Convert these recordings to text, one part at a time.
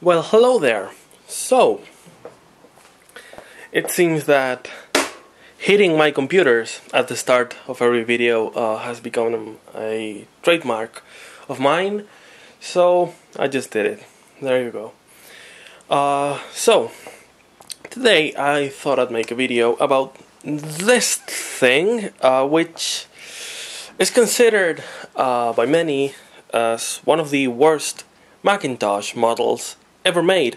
Well, hello there. So, it seems that hitting my computers at the start of every video uh, has become a trademark of mine, so I just did it. There you go. Uh, so, today I thought I'd make a video about this thing, uh, which is considered uh, by many as one of the worst Macintosh models ever made.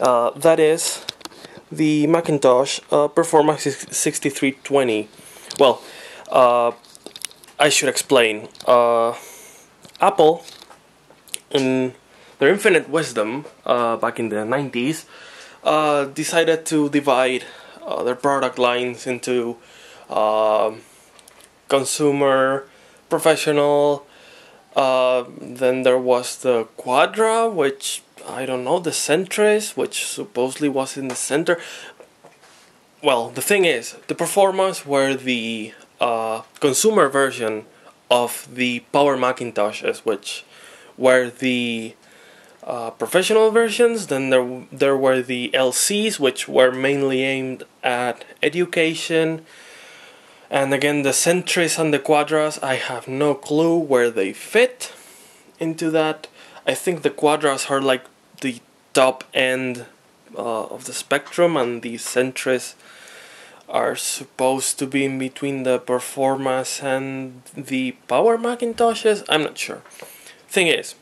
Uh, that is the Macintosh uh, Performa 6320. Well, uh, I should explain. Uh, Apple, in their infinite wisdom uh, back in the 90s, uh, decided to divide their product lines into consumer, professional, then there was the Quadra, which I don't know, the Centris, which supposedly was in the center. Well, the thing is, the Performas were the uh, consumer version of the Power Macintoshes, which were the uh, professional versions. Then there there were the LCs, which were mainly aimed at education and again, the Centris and the Quadras, I have no clue where they fit into that. I think the Quadras are like the top end uh, of the spectrum, and the Centris are supposed to be in between the Performas and the Power Macintoshes. I'm not sure. Thing is,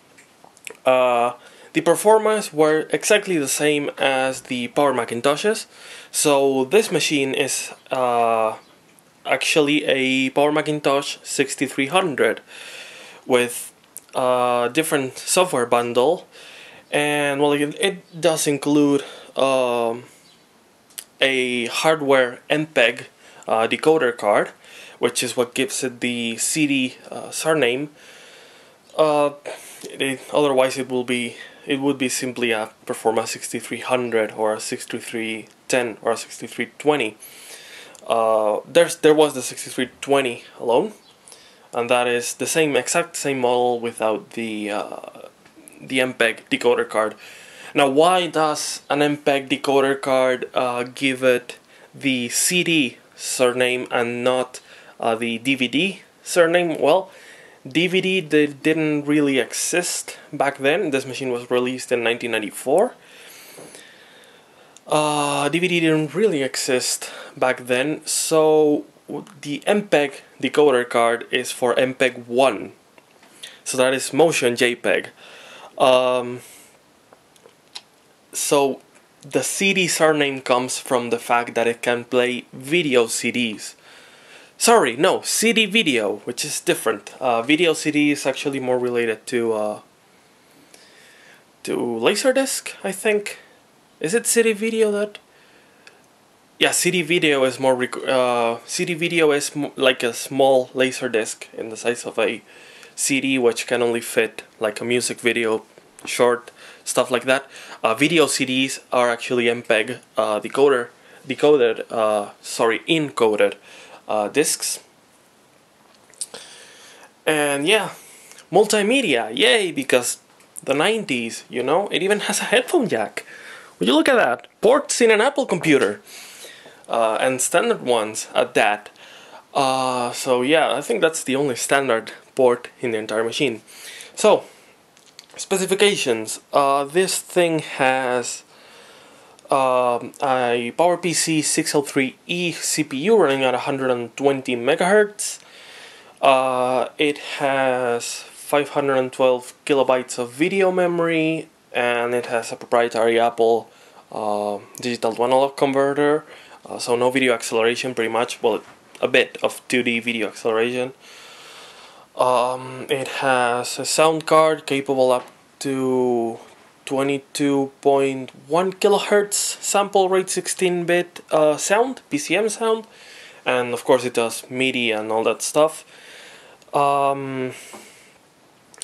uh, the Performas were exactly the same as the Power Macintoshes, so this machine is. Uh, actually a Power Macintosh 6300 with a different software bundle and well it, it does include um, a hardware MPEG uh, decoder card which is what gives it the CD uh, surname. Uh, it, otherwise it will be it would be simply a Performa 6300 or a 6310 or a 6320 uh, there's there was the 6320 alone, and that is the same exact same model without the uh, the MPEG decoder card. Now, why does an MPEG decoder card uh, give it the CD surname and not uh, the DVD surname? Well, DVD they didn't really exist back then. This machine was released in 1994 uh, DVD didn't really exist back then, so the MPEG decoder card is for MPEG 1. So that is motion JPEG. Um, so the CD surname comes from the fact that it can play video CDs. Sorry, no, CD video, which is different. Uh, video CD is actually more related to uh, to Laserdisc, I think. Is it CD video that? Yeah, CD video is more. Uh, CD video is like a small laser disc in the size of a CD, which can only fit like a music video, short stuff like that. Uh, video CDs are actually MPEG uh, decoder, decoded. Uh, sorry, encoded uh, discs. And yeah, multimedia, yay! Because the 90s, you know, it even has a headphone jack. Would you look at that? Ports in an Apple computer. Uh, and standard ones at that. Uh, so yeah, I think that's the only standard port in the entire machine. So, specifications. Uh, this thing has um, a PowerPC 603E CPU running at 120 megahertz. Uh, it has 512 kilobytes of video memory and it has a proprietary Apple uh, digital to analog converter, uh, so no video acceleration pretty much, well, a bit of 2D video acceleration. Um, it has a sound card capable up to 22.1 kilohertz sample rate 16 bit uh, sound, PCM sound, and of course it does MIDI and all that stuff. Um,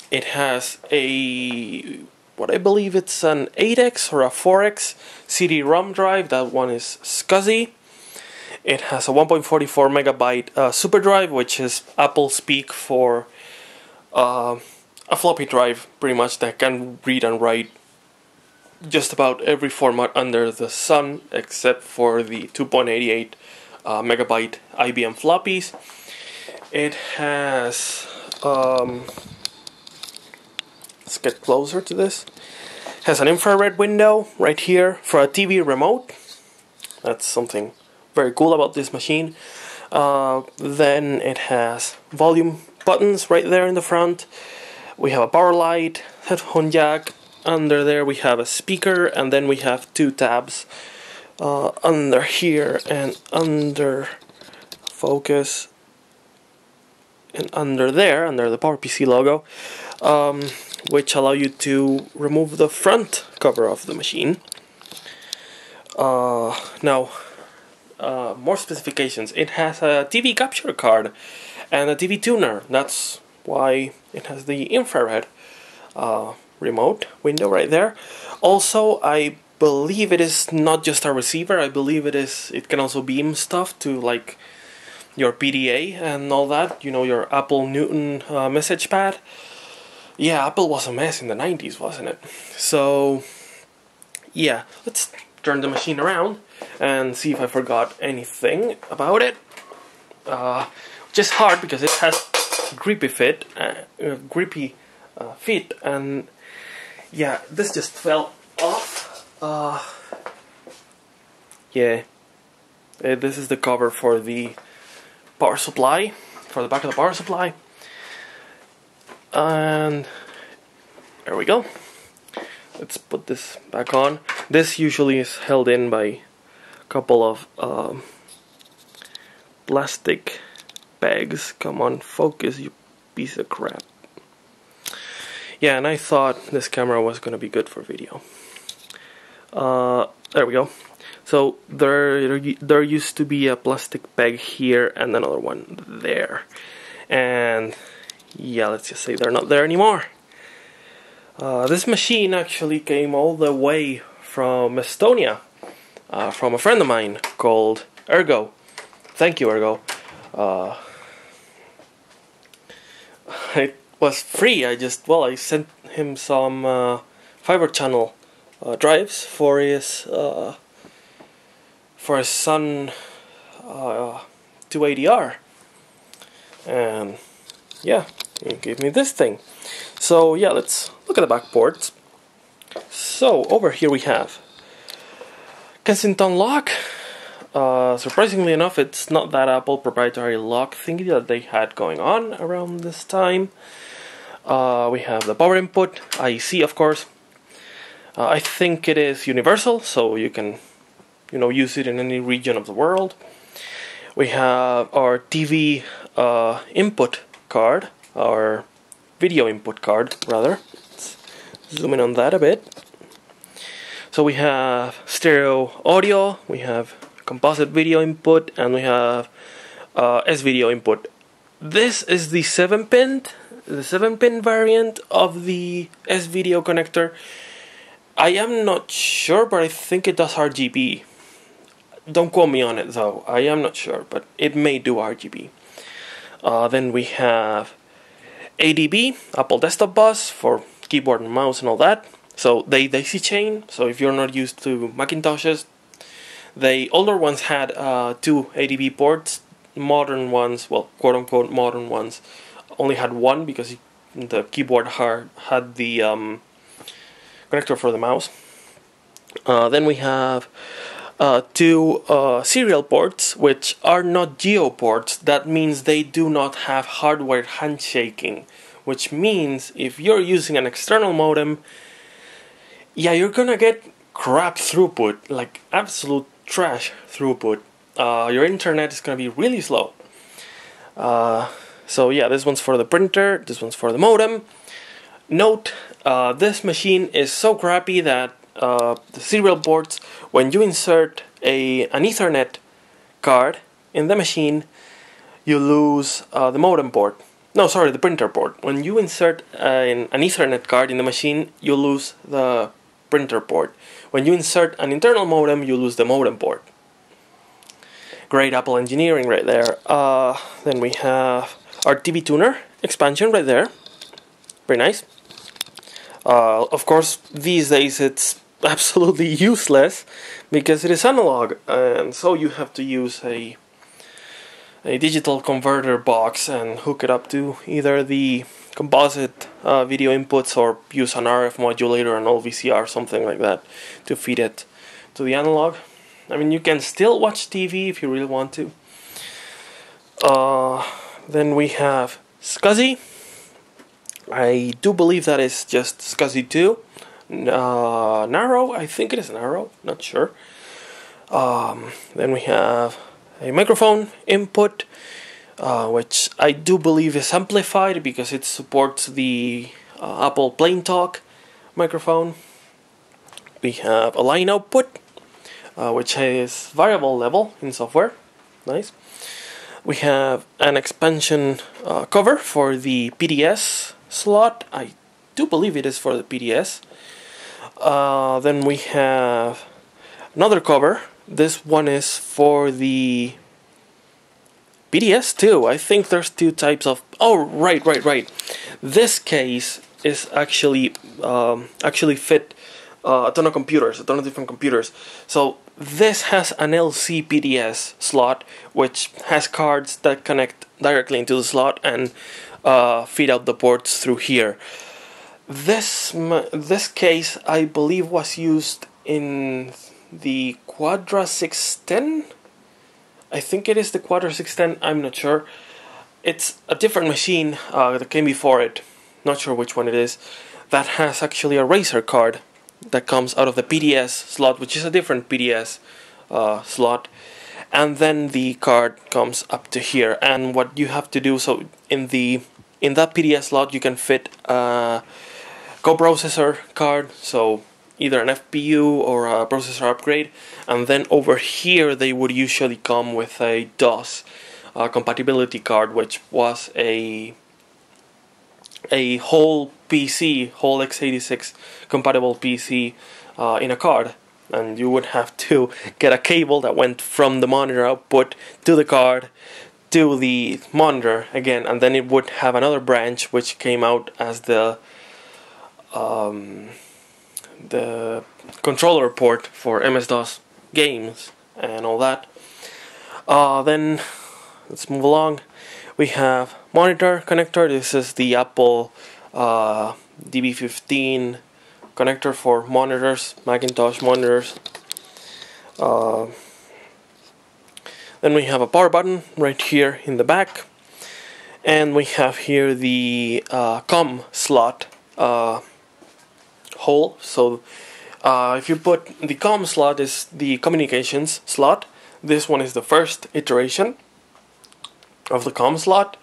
it has a what I believe it's an 8x or a 4x CD-ROM drive. That one is SCSI. It has a 1.44 megabyte uh, super drive, which is Apple speak for uh, a floppy drive, pretty much that can read and write just about every format under the sun except for the 2.88 uh, megabyte IBM floppies. It has, um, let's get closer to this. Has an infrared window right here for a TV remote. That's something very cool about this machine. Uh, then it has volume buttons right there in the front. We have a power light, headphone jack. Under there we have a speaker and then we have two tabs uh, under here and under focus and under there, under the PowerPC logo, um, which allow you to remove the front cover of the machine. Uh, now, uh, more specifications. It has a TV capture card and a TV tuner. That's why it has the infrared uh, remote window right there. Also, I believe it is not just a receiver. I believe it is. It can also beam stuff to like your PDA and all that. You know, your Apple Newton uh, MessagePad. Yeah, Apple was a mess in the 90s, wasn't it? So, yeah, let's turn the machine around and see if I forgot anything about it. Uh, which is hard because it has grippy fit, uh, uh, grippy uh, fit, and yeah, this just fell off. Uh, yeah, uh, this is the cover for the power supply, for the back of the power supply, and there we go. Let's put this back on. This usually is held in by a couple of um, plastic bags. Come on, focus, you piece of crap. Yeah, and I thought this camera was gonna be good for video. Uh, there we go. So there, there used to be a plastic bag here and another one there, and yeah, let's just say they're not there anymore. Uh, this machine actually came all the way from Estonia, uh, from a friend of mine called Ergo. Thank you, Ergo. Uh, it was free. I just well, I sent him some uh, fiber channel uh, drives for his uh, for his Sun 280R, and yeah, he gave me this thing. So yeah, let's look at the backboards. So over here we have Kensington lock. Uh, surprisingly enough, it's not that Apple proprietary lock thingy that they had going on around this time. Uh, we have the power input, IEC of course. Uh, I think it is universal, so you can, you know, use it in any region of the world. We have our TV uh, input card, our video input card rather. Zoom in on that a bit. So we have stereo audio, we have composite video input, and we have uh, S video input. This is the 7 pin, the 7 pin variant of the S video connector. I am not sure, but I think it does RGB. Don't quote me on it though, I am not sure, but it may do RGB. Uh, then we have ADB, Apple Desktop Bus for keyboard and mouse and all that. So they daisy chain. So if you're not used to Macintoshes, the older ones had uh, two ADB ports. Modern ones, well, quote unquote modern ones, only had one because the keyboard had had the um, connector for the mouse. Uh, then we have uh, two uh, serial ports, which are not GeoPorts. That means they do not have hardware handshaking, which means if you're using an external modem, yeah, you're gonna get crap throughput, like absolute trash throughput. Uh, your internet is gonna be really slow. Uh, so yeah, this one's for the printer, this one's for the modem. Note, uh, this machine is so crappy that uh, the serial ports, when you insert a an Ethernet card in the machine, you lose uh, the modem port. No, sorry, the printer port. When you insert uh, an, an Ethernet card in the machine, you lose the printer port. When you insert an internal modem, you lose the modem port. Great Apple engineering right there. Uh, then we have our TV tuner expansion right there. Very nice. Uh, of course, these days it's absolutely useless because it is analog, and so you have to use a a digital converter box and hook it up to either the composite uh, video inputs or use an RF modulator, an old VCR, something like that, to feed it to the analog. I mean, you can still watch TV if you really want to. Uh, then we have SCSI. I do believe that is just SCSI 2. Uh, narrow, I think it is narrow, not sure. Um, then we have a microphone input, uh, which I do believe is amplified because it supports the uh, Apple PlainTalk microphone. We have a line output, uh, which is variable level in software. Nice. We have an expansion uh, cover for the PDS slot. I do believe it is for the PDS. Uh, then we have another cover. This one is for the PDS too. I think there's two types of. Oh, right, right, right. This case is actually um, actually fit uh, a ton of computers, a ton of different computers. So this has an LC LCPDS slot, which has cards that connect directly into the slot and uh, feed out the ports through here. This this case, I believe, was used in the Quadra 610. I think it is the Quadra 610. I'm not sure. It's a different machine uh, that came before it. Not sure which one it is. That has actually a riser card that comes out of the PDS slot, which is a different PDS uh, slot, and then the card comes up to here. And what you have to do, so in the in that PDS slot, you can fit a coprocessor card, so either an FPU or a processor upgrade, and then over here they would usually come with a DOS uh, compatibility card, which was a a whole PC, whole x86 compatible PC uh, in a card. And you would have to get a cable that went from the monitor output to the card to the monitor again, and then it would have another branch which came out as the um, the controller port for MS DOS games and all that. Uh, then let's move along. We have monitor connector. This is the Apple uh, DB15 connector for monitors Macintosh monitors. Uh, then we have a power button right here in the back. And we have here the uh, COM slot uh, hole so uh, if you put the COM slot is the communications slot this one is the first iteration of the COM slot,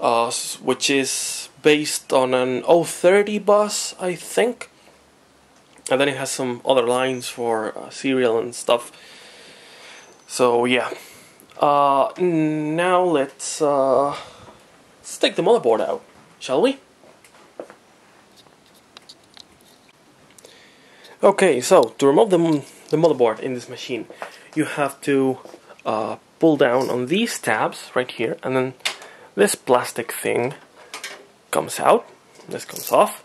uh, which is based on an 030 bus, I think. And then it has some other lines for uh, serial and stuff. So yeah. Uh, now let's uh, let's take the motherboard out, shall we? Okay, so to remove the, the motherboard in this machine, you have to uh, pull down on these tabs right here and then this plastic thing comes out. This comes off.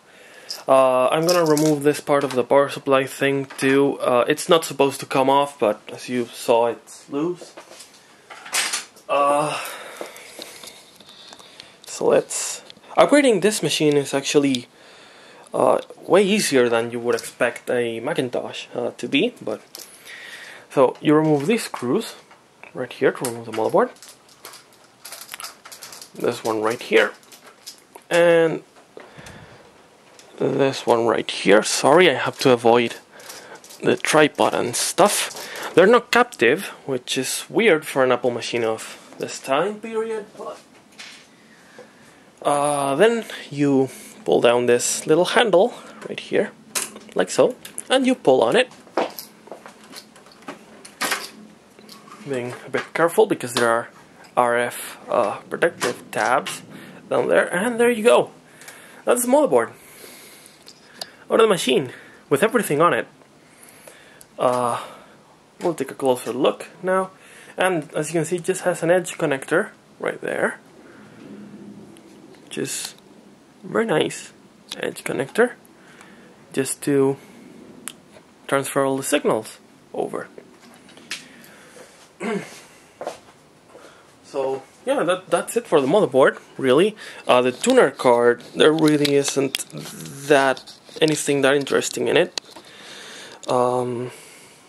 Uh, I'm gonna remove this part of the power supply thing too. Uh, it's not supposed to come off but as you saw it's loose. Uh, so let's upgrading this machine is actually uh, way easier than you would expect a Macintosh uh, to be but so you remove these screws right here to remove the motherboard. This one right here. And this one right here. Sorry, I have to avoid the tripod and stuff. They're not captive, which is weird for an Apple machine of this time period, but uh, then you pull down this little handle right here, like so, and you pull on it. Being a bit careful because there are RF uh, protective tabs down there and there you go. That's the motherboard. Out of the machine with everything on it. Uh, we'll take a closer look now. And as you can see it just has an edge connector right there. Which is very nice edge connector just to transfer all the signals over. so yeah, that that's it for the motherboard. Really, uh, the tuner card there really isn't that anything that interesting in it. Um,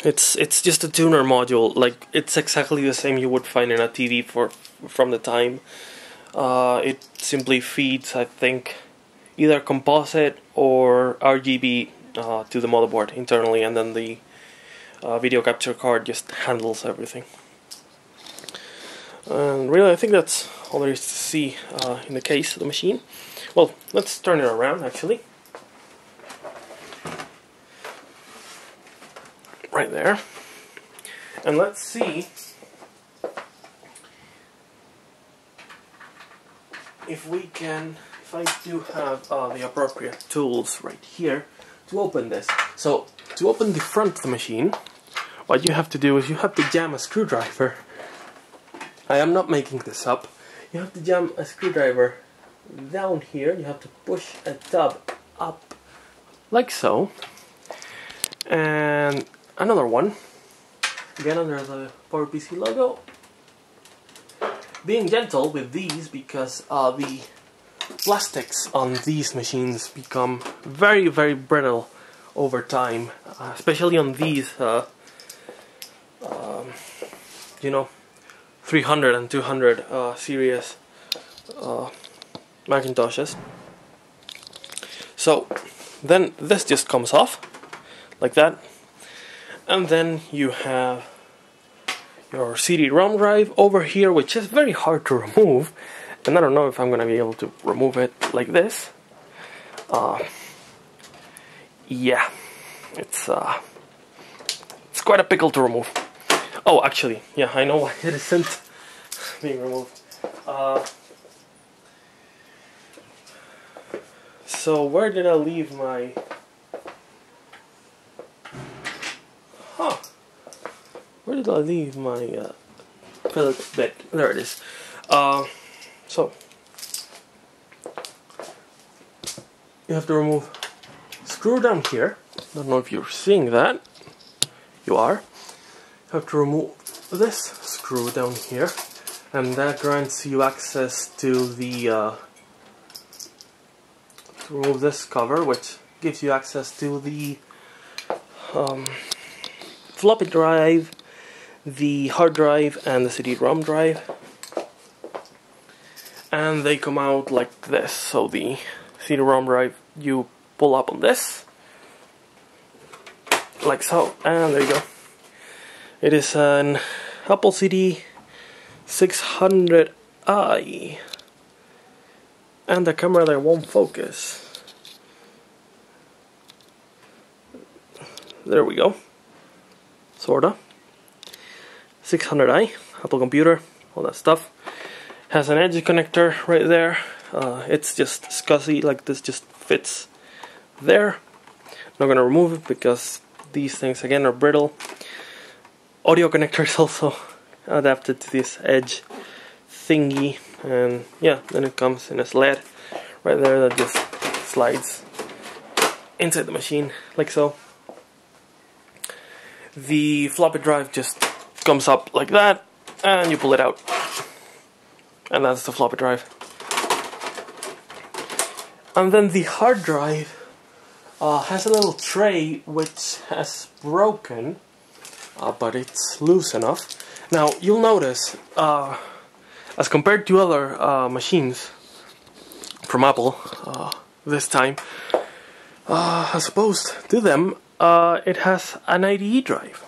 it's it's just a tuner module. Like it's exactly the same you would find in a TV for from the time. Uh, it simply feeds, I think, either composite or RGB uh, to the motherboard internally, and then the uh, video capture card just handles everything. And really, I think that's all there is to see uh, in the case of the machine. Well, let's turn it around actually. Right there. And let's see if we can, I do have uh, the appropriate tools right here to open this. So, to open the front of the machine, what you have to do is you have to jam a screwdriver. I am not making this up. You have to jam a screwdriver down here. You have to push a tab up like so. And another one, again under the PowerPC logo, being gentle with these because uh, the plastics on these machines become very very brittle over time uh, especially on these uh, um, you know 300 and 200 uh, series uh, Macintoshes. So then this just comes off like that. And then you have your CD-ROM drive over here, which is very hard to remove, and I don't know if I'm gonna be able to remove it like this. Uh, yeah, it's uh, it's quite a pickle to remove. Oh, actually, yeah, I know why it isn't being removed. Uh, so where did I leave my Huh? Where did I leave my uh, bit? There it is. Uh, so, you have to remove screw down here. Don't know if you're seeing that. You are. You have to remove this screw down here, and that grants you access to the. Uh, to remove this cover, which gives you access to the um, floppy drive the hard drive and the CD-ROM drive and they come out like this. So the CD-ROM drive you pull up on this. Like so. And there you go. It is an Apple CD 600i and the camera there won't focus. There we go. Sorta. 600i, Apple computer, all that stuff. Has an edge connector right there. Uh, it's just SCSI, like this just fits there. Not gonna remove it because these things again are brittle. Audio connector is also adapted to this edge thingy, and yeah, then it comes in a sled right there that just slides inside the machine like so. The floppy drive just comes up like that, and you pull it out. And that's the floppy drive. And then the hard drive uh, has a little tray which has broken, uh, but it's loose enough. Now, you'll notice, uh, as compared to other uh, machines from Apple, uh, this time, uh, as opposed to them, it has an IDE drive.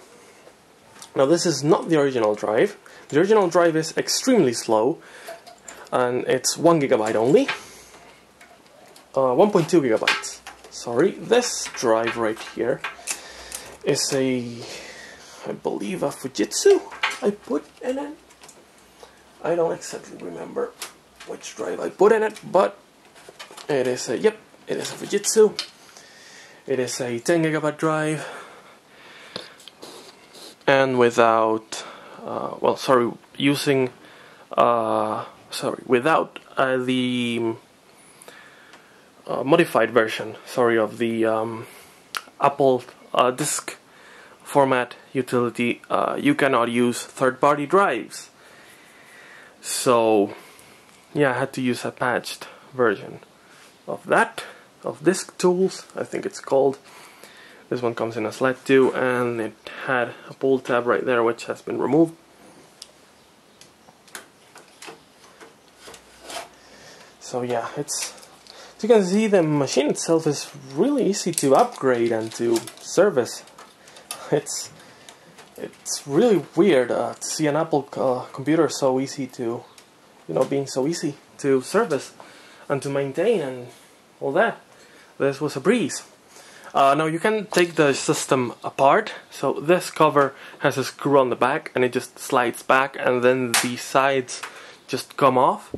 Now this is not the original drive. The original drive is extremely slow and it's 1 gigabyte only. Uh, 1.2 gigabytes. Sorry, this drive right here is a, I believe a Fujitsu I put in it. I don't exactly remember which drive I put in it, but it is a, yep, it is a Fujitsu. It is a 10 gigabyte drive and without uh, well sorry using uh, sorry without uh, the uh, modified version sorry of the um, Apple uh, disk format utility, uh, you cannot use third-party drives. So, yeah, I had to use a patched version of that, of Disk Tools, I think it's called. This one comes in a sled too, and it had a pull tab right there, which has been removed. So yeah, it's as you can see the machine itself is really easy to upgrade and to service. It's it's really weird uh, to see an Apple uh, computer so easy to, you know, being so easy to service and to maintain and all that. This was a breeze. Uh, now you can take the system apart. So this cover has a screw on the back and it just slides back and then the sides just come off.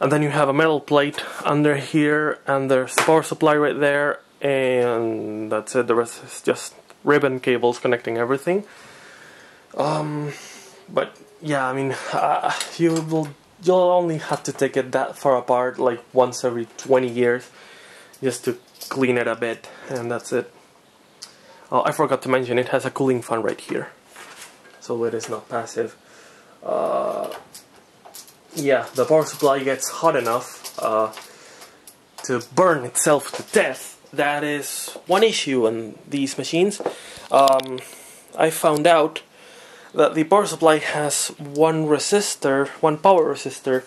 And then you have a metal plate under here and there's the power supply right there and that's it. The rest is just ribbon cables connecting everything. Um, but yeah, I mean, uh, you will you'll only have to take it that far apart like once every 20 years just to clean it a bit and that's it. Oh, I forgot to mention it has a cooling fan right here so it is not passive. Uh, yeah, the power supply gets hot enough uh, to burn itself to death. That is one issue on these machines. Um, I found out that the power supply has one resistor, one power resistor,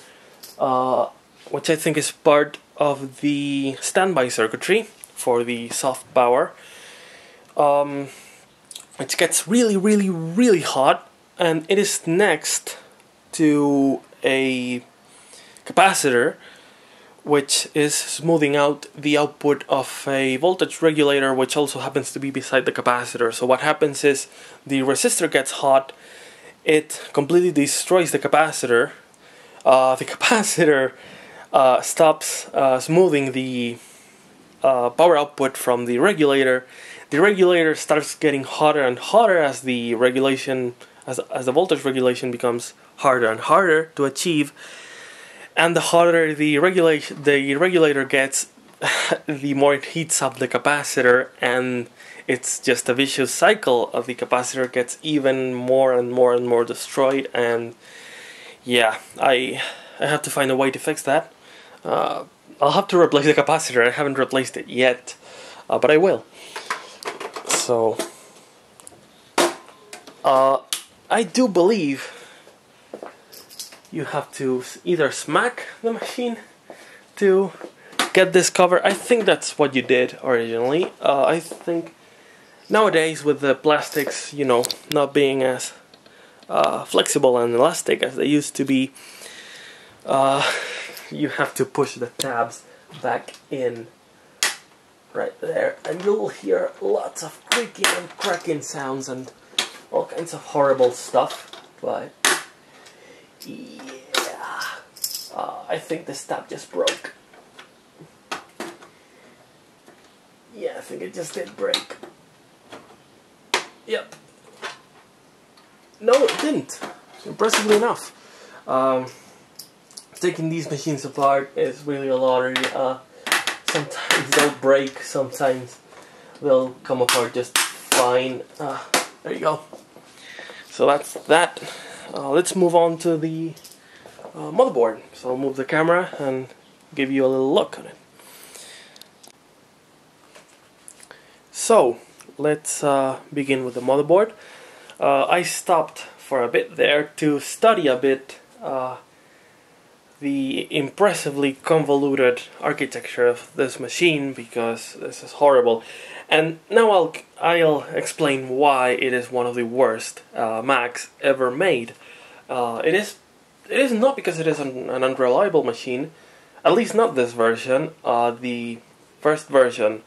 uh, which I think is part of the standby circuitry for the soft power. Um, it gets really, really, really hot, and it is next to a capacitor which is smoothing out the output of a voltage regulator which also happens to be beside the capacitor. So what happens is the resistor gets hot, it completely destroys the capacitor. Uh, the capacitor uh, stops uh, smoothing the uh, power output from the regulator. The regulator starts getting hotter and hotter as the regulation, as, as the voltage regulation becomes harder and harder to achieve and the hotter the regulation the regulator gets the more it heats up the capacitor and it's just a vicious cycle of the capacitor gets even more and more and more destroyed and yeah I I have to find a way to fix that. Uh, I'll have to replace the capacitor. I haven't replaced it yet uh, but I will. So uh, I do believe you have to either smack the machine to get this cover. I think that's what you did originally. Uh, I think nowadays with the plastics, you know, not being as uh, flexible and elastic as they used to be, uh, you have to push the tabs back in right there and you'll hear lots of creaking and cracking sounds and all kinds of horrible stuff but yeah. Uh, I think the stop just broke. Yeah, I think it just did break. Yep. No, it didn't. Impressively enough. Um, taking these machines apart is really a lottery. Uh, sometimes they'll break, sometimes they'll come apart just fine. Uh, there you go. So that's that. Uh, let's move on to the uh, motherboard. So I'll move the camera and give you a little look on it. So let's uh, begin with the motherboard. Uh, I stopped for a bit there to study a bit uh, the impressively convoluted architecture of this machine because this is horrible. And now I'll I'll explain why it is one of the worst uh, Macs ever made. Uh, it is it is not because it is an, an unreliable machine, at least not this version. Uh, the first version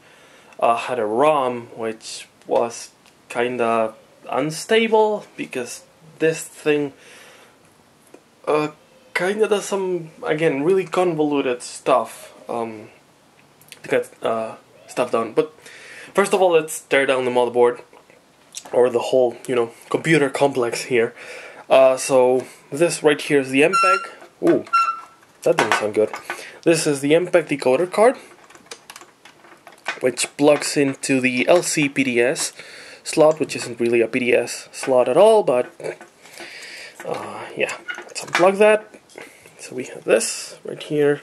uh, had a ROM which was kinda unstable because this thing uh, kinda does some again really convoluted stuff um, to get uh, stuff done. But First of all, let's tear down the motherboard or the whole, you know, computer complex here. Uh, so this right here is the MPEG. Ooh, that didn't sound good. This is the MPEG decoder card. which plugs into the LCPDS slot, which isn't really a PDS slot at all, but uh, yeah, let's unplug that. So we have this right here,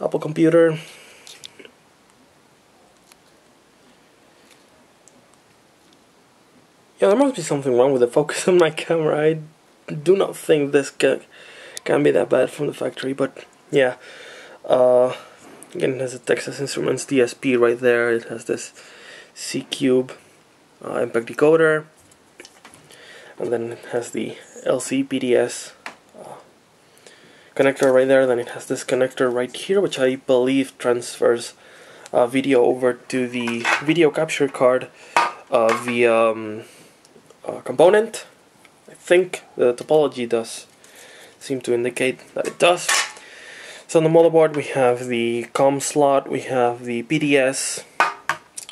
Apple computer. Yeah, there must be something wrong with the focus on my camera. I do not think this can, can be that bad from the factory, but yeah. Uh, again, it has a Texas Instruments DSP right there. It has this C-Cube uh, MPEG decoder, and then it has the LCPDS uh, connector right there. Then it has this connector right here, which I believe transfers uh, video over to the video capture card of the um, uh, component. I think the topology does seem to indicate that it does. So on the motherboard we have the COM slot, we have the PDS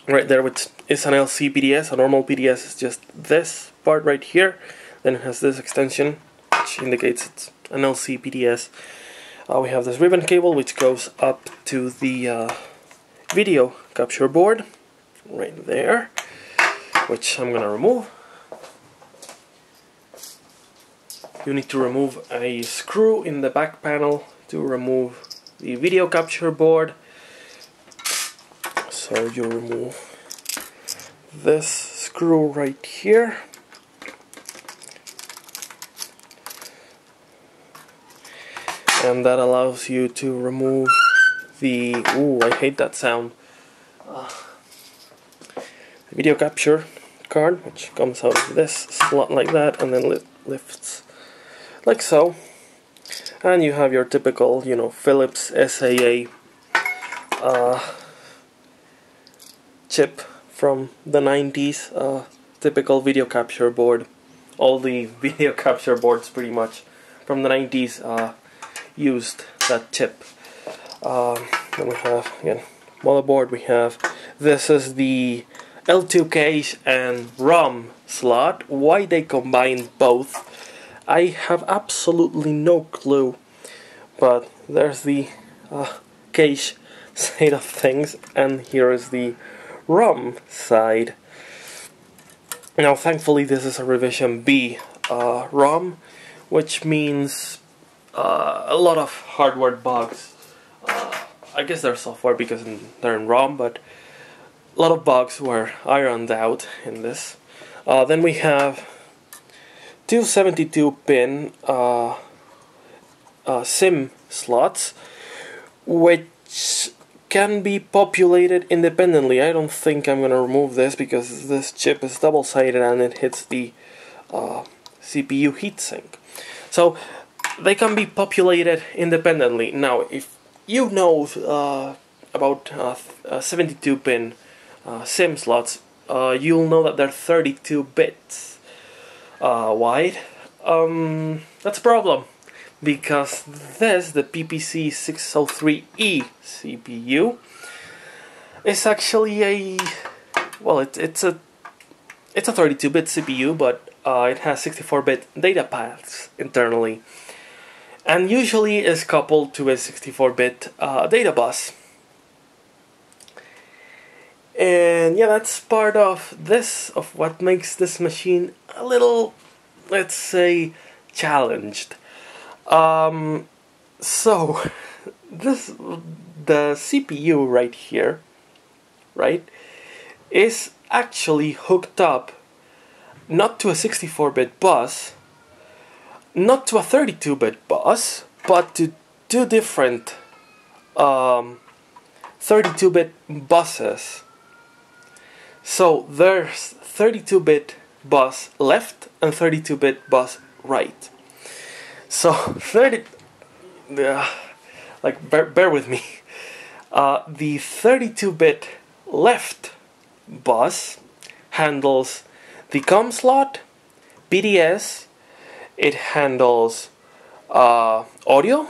right there which is an LC PDS, a normal PDS is just this part right here, then it has this extension which indicates it's an LC PDS. Uh, we have this ribbon cable which goes up to the uh, video capture board right there which I'm gonna remove you need to remove a screw in the back panel to remove the video capture board. So you remove this screw right here. And that allows you to remove the ooh I hate that sound. Uh, video capture card which comes out of this slot like that and then li lifts like so. And you have your typical you know Philips SAA uh, chip from the 90s uh, typical video capture board. All the video capture boards pretty much from the 90s uh, used that chip. Um, then we have again motherboard. We have this is the L2 cache and ROM slot. Why they combine both I have absolutely no clue, but there's the uh, side of things, and here is the ROM side. Now, thankfully, this is a revision B uh, ROM, which means uh, a lot of hardware bugs. Uh, I guess they're software because they're in ROM, but a lot of bugs were ironed out in this. Uh, then we have two 72 pin uh, uh, SIMM slots which can be populated independently. I don't think I'm gonna remove this because this chip is double-sided and it hits the uh, CPU heatsink. So they can be populated independently. Now if you know uh, about 72-pin uh, uh, SIMM slots, uh, you'll know that they're 32 bits uh, wide, um, that's a problem because this, the PPC 603E CPU, is actually a well, it, it's a it's a 32-bit CPU, but uh, it has 64-bit data paths internally, and usually is coupled to a 64-bit uh, data bus. And yeah, that's part of this, of what makes this machine a little, let's say, challenged. Um, so, this, the CPU right here, right, is actually hooked up not to a 64-bit bus, not to a 32-bit bus, but to two different 32-bit um, buses so there's 32-bit bus left and 32-bit bus right. So 30, uh, like bear, bear with me. Uh, the 32-bit left bus handles the COM slot, PDS, it handles uh, audio,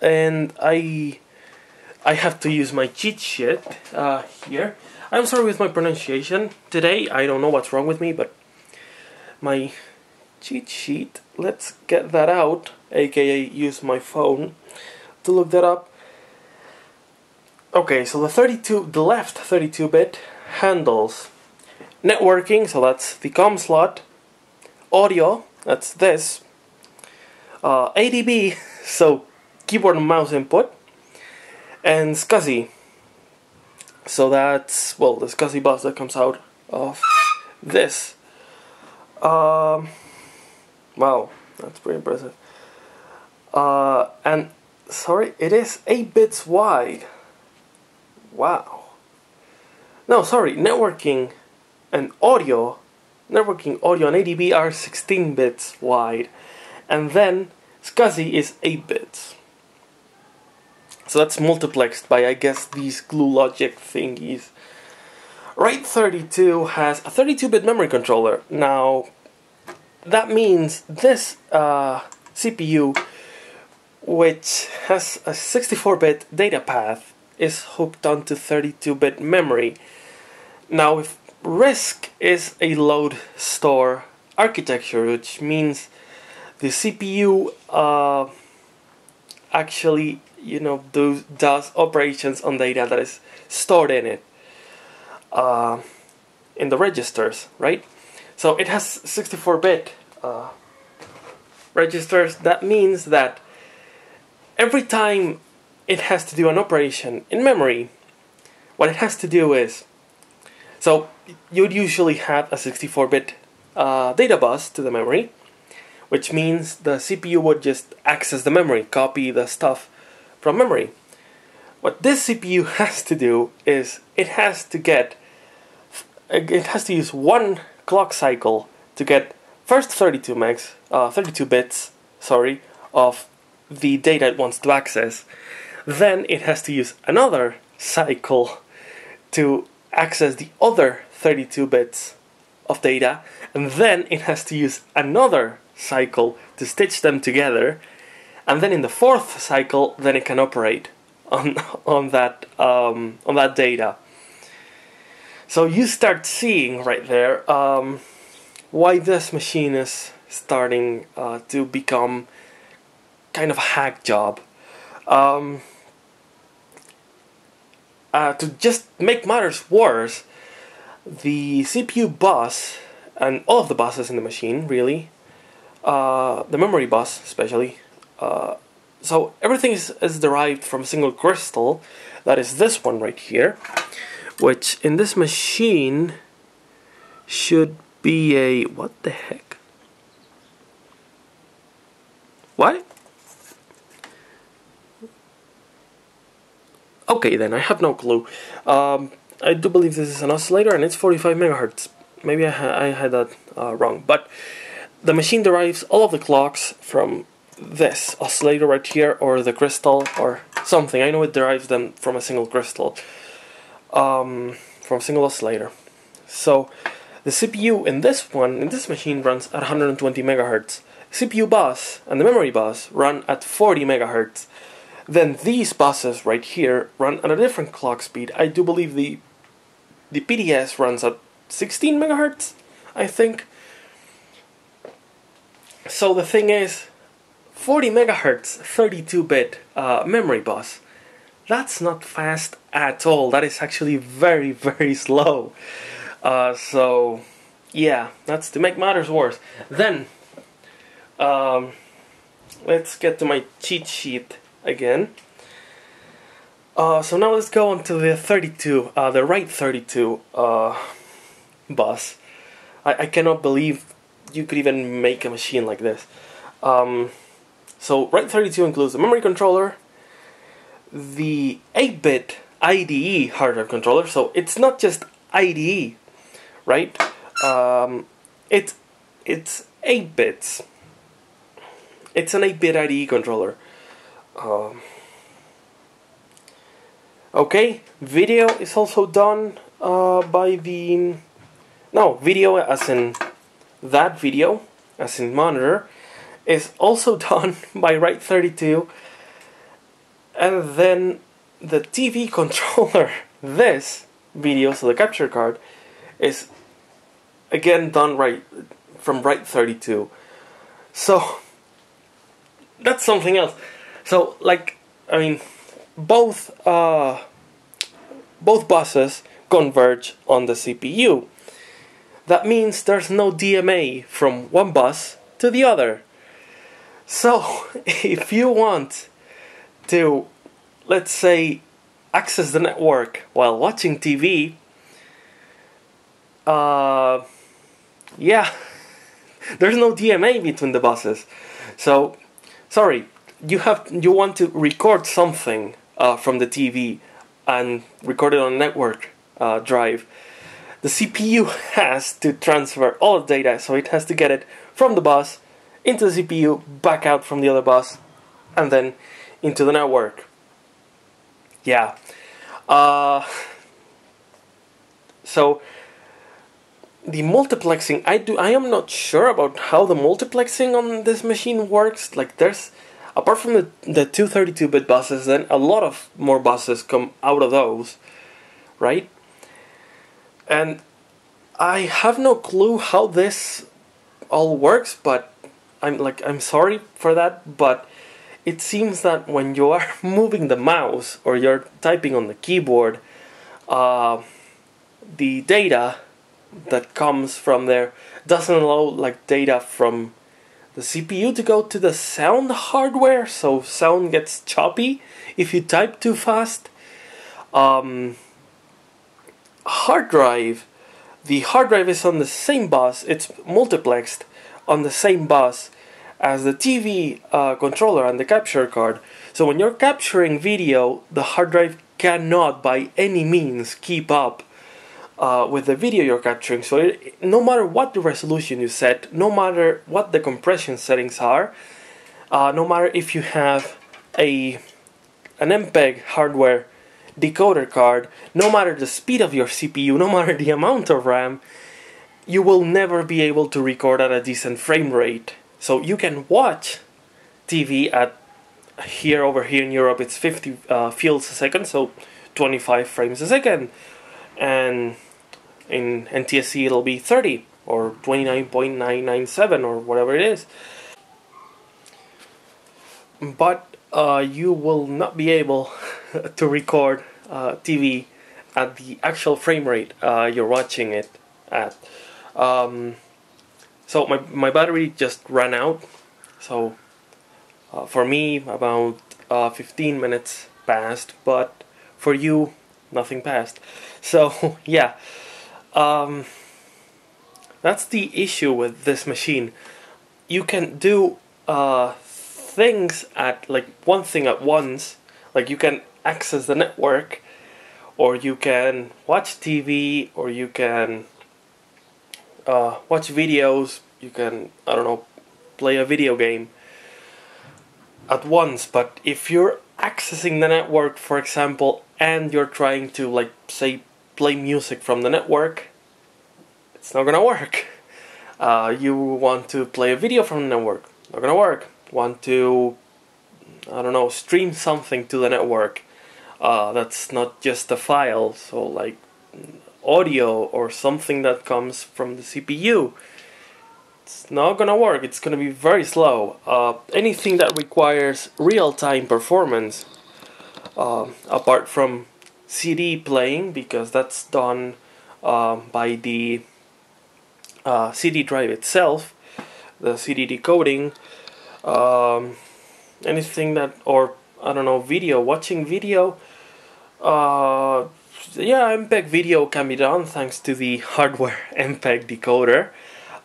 and I I have to use my cheat sheet uh, here. I'm sorry with my pronunciation today. I don't know what's wrong with me, but my cheat sheet, let's get that out, aka use my phone to look that up. okay, so the 32, the left 32-bit handles networking, so that's the COM slot, audio, that's this, uh, ADB, so keyboard and mouse input, and SCSI, so that's, well, the SCSI bus that comes out of this. Um, wow, that's pretty impressive. Uh, and, sorry, it is 8 bits wide. Wow. No, sorry, networking and audio, networking audio and ADB are 16 bits wide, and then SCSI is 8 bits. So that's multiplexed by, I guess, these glue logic thingies. RAID 32 has a 32-bit memory controller. Now, that means this uh, CPU, which has a 64-bit data path, is hooked onto 32-bit memory. Now, if RISC is a load store architecture, which means the CPU uh, actually, you know, do, does operations on data that is stored in it, uh, in the registers, right? So it has 64-bit uh, registers. That means that every time it has to do an operation in memory, what it has to do is so you'd usually have a 64-bit uh, data bus to the memory, which means the CPU would just access the memory, copy the stuff from memory. What this CPU has to do is it has to get it has to use one clock cycle to get first 32 megs, uh, 32 bits, sorry, of the data it wants to access. Then it has to use another cycle to access the other 32 bits of data, and then it has to use another cycle to stitch them together, and then in the fourth cycle, then it can operate on on that um, on that data. So you start seeing right there um, why this machine is starting uh, to become kind of a hack job. Um, uh, to just make matters worse, the CPU bus and all of the buses in the machine, really, uh, the memory bus especially, uh, so everything is, is derived from a single crystal, that is this one right here, which in this machine should be a, what the heck? What? Okay, then I have no clue. Um, I do believe this is an oscillator and it's 45 megahertz. Maybe I, ha I had that uh, wrong, but the machine derives all of the clocks from this oscillator right here, or the crystal, or something. I know it derives them from a single crystal, um, from a single oscillator. So the CPU in this one, in this machine, runs at 120 megahertz. CPU bus and the memory bus run at 40 megahertz. Then these buses right here run at a different clock speed. I do believe the the PDS runs at 16 megahertz, I think. So the thing is, 40 megahertz 32-bit uh, memory bus. That's not fast at all. That is actually very very slow. Uh, so yeah, that's to make matters worse. Then um, let's get to my cheat sheet again. Uh, so now let's go on to the 32, uh, the RAID 32 uh, bus. I, I cannot believe you could even make a machine like this. Um, so RAID 32 includes the memory controller, the 8-bit IDE hard drive controller. So it's not just IDE, right? Um, it's it's 8 bits. It's an 8-bit IDE controller. Um, okay, video is also done uh, by the no video as in that video as in monitor is also done by RAID 32 and then the TV controller this video so the capture card is again done right from RAID 32 so that's something else so, like, I mean, both uh, both buses converge on the CPU. That means there's no DMA from one bus to the other. So, if you want to, let's say, access the network while watching TV, uh, yeah, there's no DMA between the buses. So, sorry, you have you want to record something uh, from the TV and record it on a network uh, drive. The CPU has to transfer all data, so it has to get it from the bus into the CPU, back out from the other bus, and then into the network. Yeah. Uh, so the multiplexing, I do. I am not sure about how the multiplexing on this machine works. Like, there's apart from the the two 32-bit buses, then a lot of more buses come out of those, right? And I have no clue how this all works, but I'm like I'm sorry for that, but it seems that when you are moving the mouse or you're typing on the keyboard, uh, the data that comes from there doesn't allow like data from the CPU to go to the sound hardware, so sound gets choppy if you type too fast. Um, hard drive, the hard drive is on the same bus, it's multiplexed on the same bus as the TV uh, controller and the capture card. So when you're capturing video, the hard drive cannot by any means keep up uh, with the video you're capturing. So it, no matter what the resolution you set, no matter what the compression settings are, uh, no matter if you have a an MPEG hardware decoder card, no matter the speed of your CPU, no matter the amount of RAM, you will never be able to record at a decent frame rate. So you can watch TV at here over here in Europe it's 50 uh, fields a second, so 25 frames a second, and in NTSC it'll be 30 or 29.997 or whatever it is. But uh, you will not be able to record uh, TV at the actual frame rate uh, you're watching it at. Um, so my, my battery just ran out. So uh, for me, about uh, 15 minutes passed, but for you, nothing passed. So yeah, um, that's the issue with this machine. You can do uh, things at like one thing at once, like you can access the network, or you can watch TV, or you can uh, watch videos, you can, I don't know, play a video game at once. But if you're accessing the network, for example, and you're trying to, like, say, play music from the network, it's not gonna work. Uh, you want to play a video from the network, not gonna work. Want to, I don't know, stream something to the network uh, that's not just a file, so like audio or something that comes from the CPU. It's not gonna work, it's gonna be very slow. Uh, anything that requires real-time performance, uh, apart from CD playing, because that's done uh, by the uh, CD drive itself, the CD decoding, um, anything that, or I don't know, video, watching video, uh, yeah, MPEG video can be done thanks to the hardware MPEG decoder.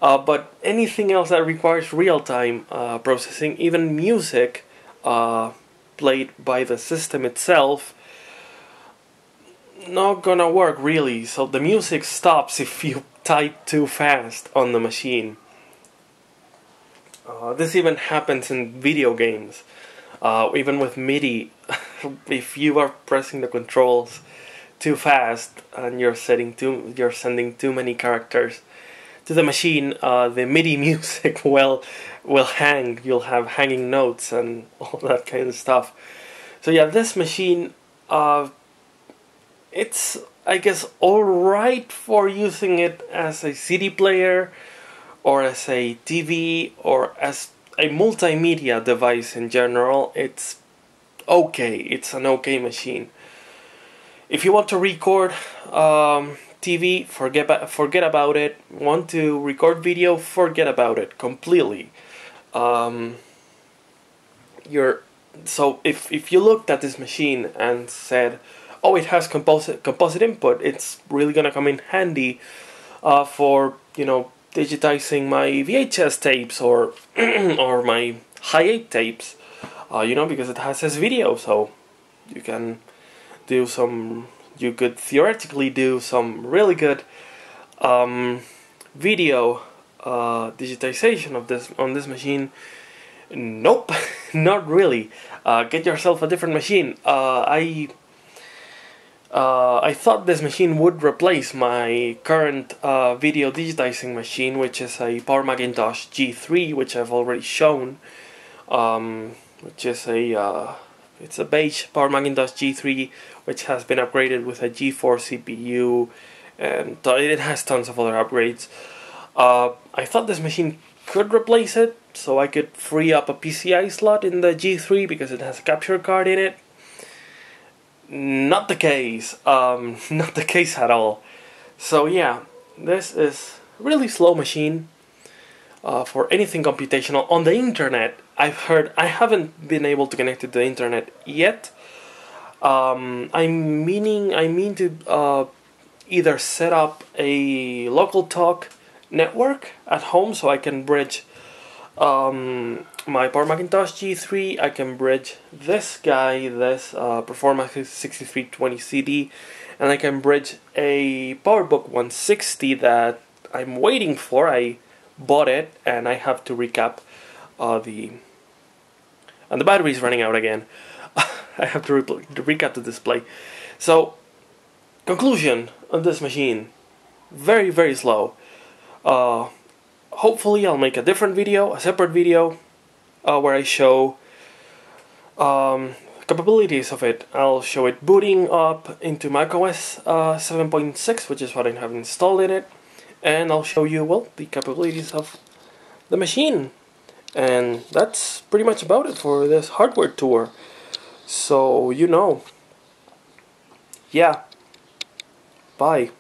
Uh, but anything else that requires real-time uh, processing, even music uh, played by the system itself, not gonna work really. So the music stops if you type too fast on the machine. Uh, this even happens in video games. Uh, even with MIDI, if you are pressing the controls too fast and you're setting too you're sending too many characters to the machine, uh, the MIDI music will will hang. You'll have hanging notes and all that kind of stuff. So yeah, this machine, uh, it's I guess all right for using it as a CD player, or as a TV, or as a multimedia device in general. It's okay. It's an okay machine if you want to record um, TV, forget forget about it. Want to record video, forget about it completely. Um, you're so if if you looked at this machine and said, "Oh, it has composite composite input," it's really gonna come in handy uh, for you know digitizing my VHS tapes or or my Hi8 tapes. Uh, you know because it has this video, so you can do some. You could theoretically do some really good um, video uh, digitization of this on this machine. Nope, not really. Uh, get yourself a different machine. Uh, I uh, I thought this machine would replace my current uh, video digitizing machine, which is a Power Macintosh G3, which I've already shown, um, which is a uh, it's a beige Power Macintosh G3, which has been upgraded with a G4 CPU, and it has tons of other upgrades. Uh, I thought this machine could replace it, so I could free up a PCI slot in the G3 because it has a capture card in it not the case. Um, not the case at all. So yeah, this is a really slow machine uh, for anything computational on the internet. I've heard I haven't been able to connect to the internet yet. Um, I'm meaning I mean to uh, either set up a LocalTalk network at home so I can bridge um, my Power Macintosh G3, I can bridge this guy, this uh, Performa 6320 CD, and I can bridge a PowerBook 160 that I'm waiting for. I bought it, and I have to recap uh, the... And the battery is running out again. I have to, to recap the display. So, conclusion on this machine. Very, very slow. Uh, hopefully I'll make a different video, a separate video, uh, where I show um, capabilities of it. I'll show it booting up into macOS uh, 7.6, which is what I have installed in it, and I'll show you, well, the capabilities of the machine. And that's pretty much about it for this hardware tour. So, you know. Yeah. Bye.